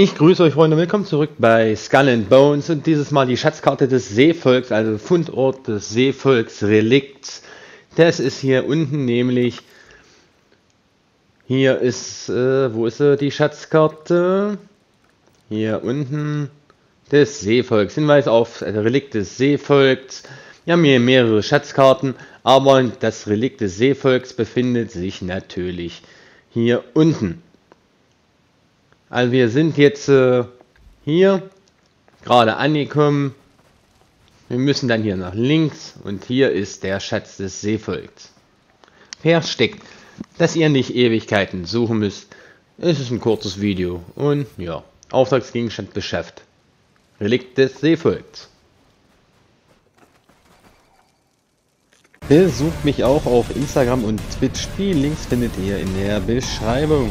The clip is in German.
Ich grüße euch Freunde, willkommen zurück bei Skull and Bones und dieses Mal die Schatzkarte des Seevolks, also Fundort des Seevolksrelikts. Das ist hier unten nämlich, hier ist, äh, wo ist äh, die Schatzkarte? Hier unten des Seevolks, Hinweis auf das Relikt des Seevolks. Wir haben hier mehrere Schatzkarten, aber das Relikt des Seevolks befindet sich natürlich hier unten. Also wir sind jetzt äh, hier gerade angekommen. Wir müssen dann hier nach links und hier ist der Schatz des Seevolks. Versteckt, dass ihr nicht Ewigkeiten suchen müsst. Es ist ein kurzes Video und ja, Auftragsgegenstand beschafft. Relikt des Seevolks. Besucht mich auch auf Instagram und Twitch. Die Links findet ihr in der Beschreibung.